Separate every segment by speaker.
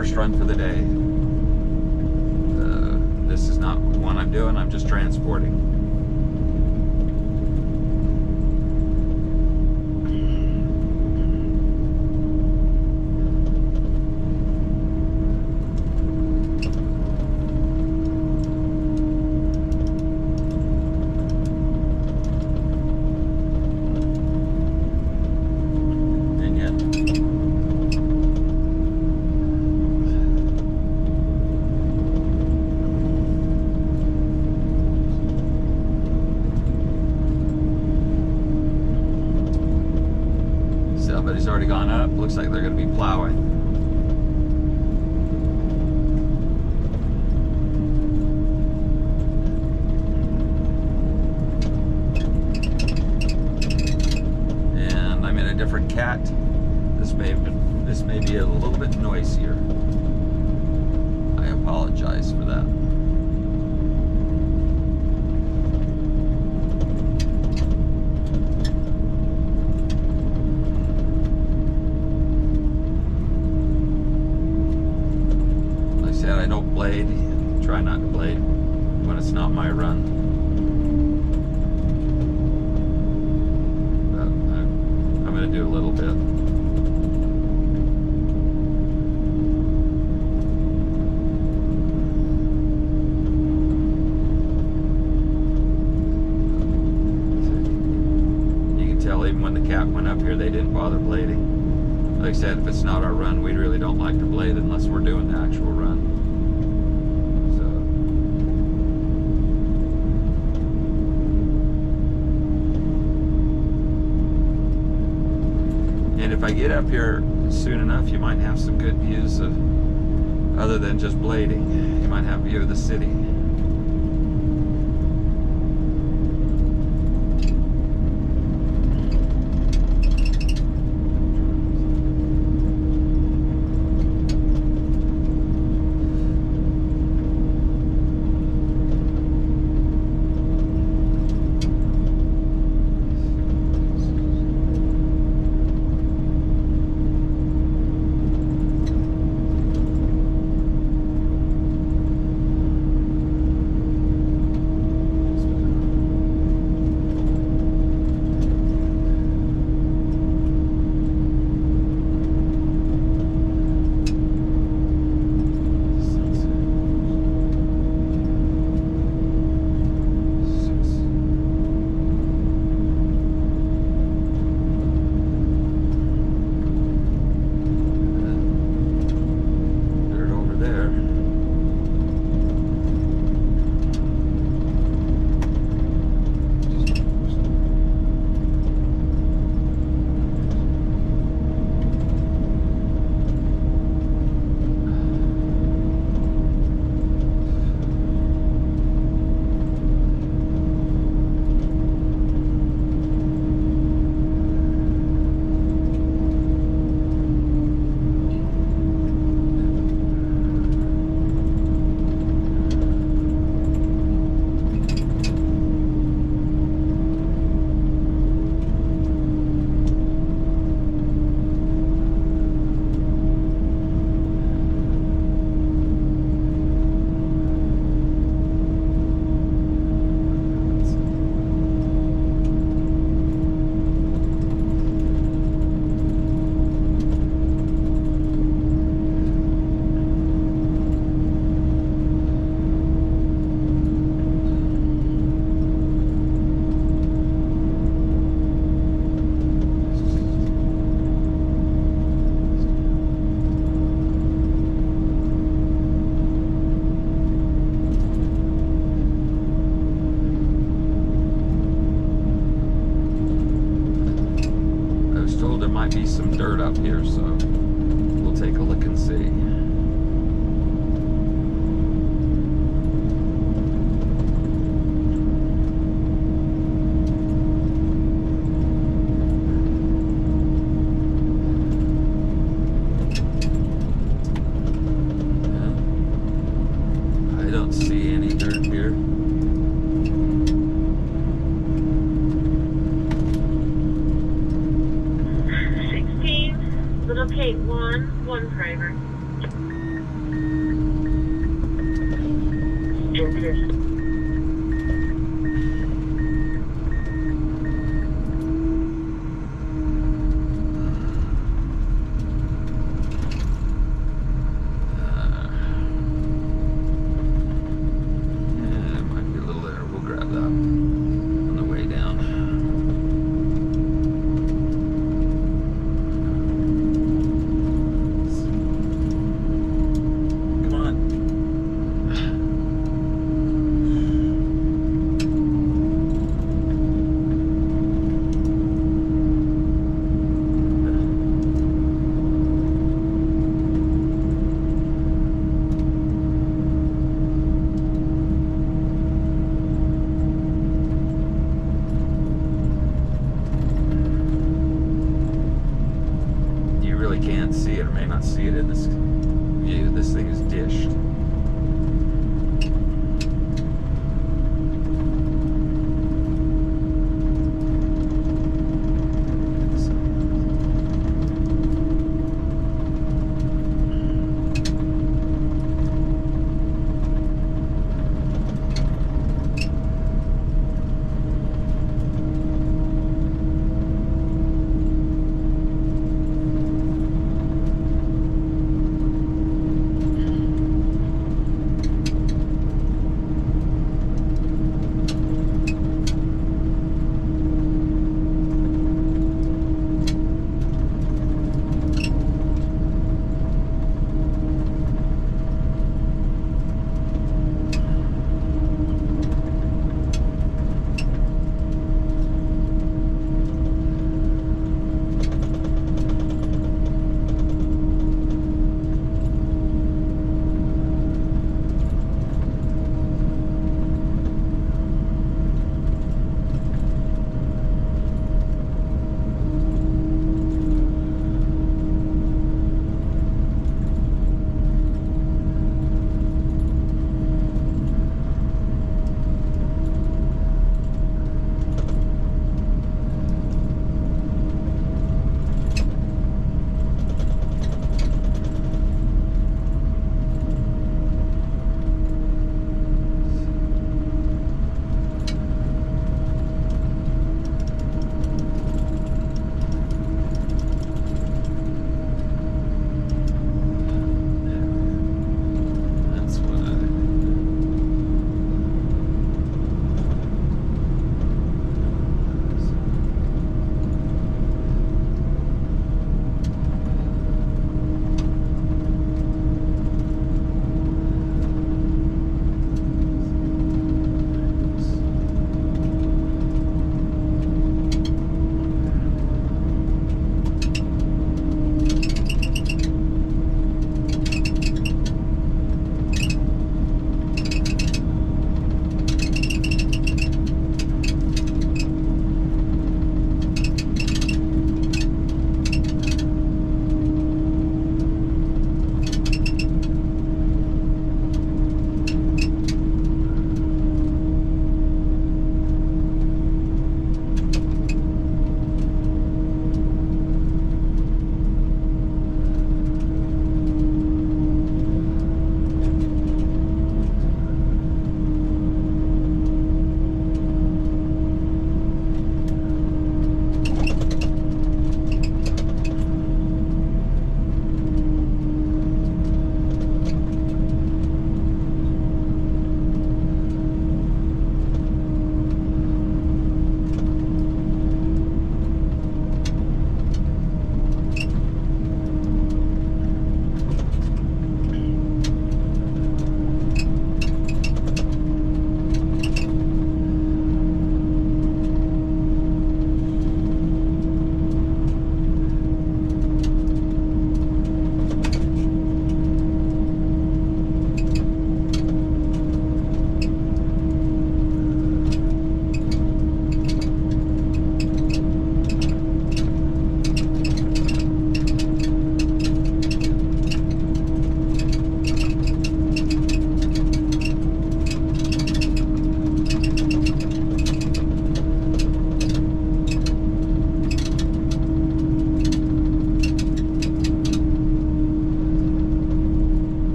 Speaker 1: first run for the day. Uh, this is not one I'm doing, I'm just transporting. And yet, somebody's already gone up. Looks like they're going to be plowing. And I'm in a different cat. This may this may be a little bit noisier. I apologize for that. Like I said, I don't blade. Try not to blade when it's not my run. But I'm, I'm going to do a little bit. You can cat went up here, they didn't bother blading. Like I said, if it's not our run, we really don't like to blade unless we're doing the actual run. So. And if I get up here soon enough, you might have some good views of, other than just blading, you might have a view of the city.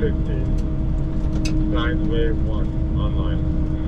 Speaker 2: 260, sine wave 1, online.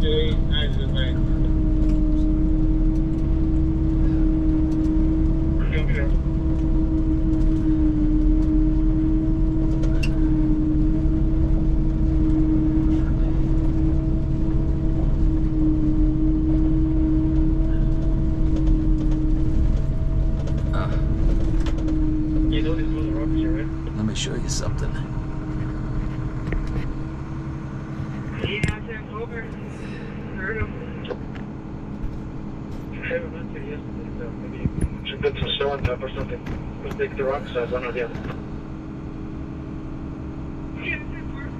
Speaker 2: Through 58 as a lane.
Speaker 3: Should put some snow on top or something. We'll take the rock size, one or the other.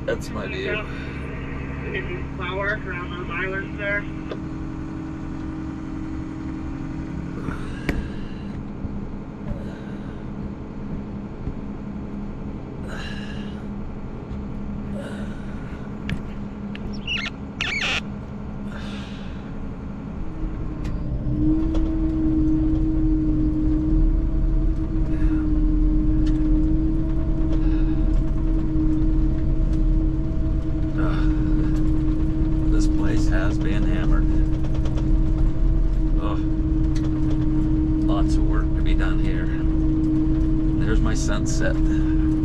Speaker 4: That's my view.
Speaker 1: Around those islands there?
Speaker 4: Sunset.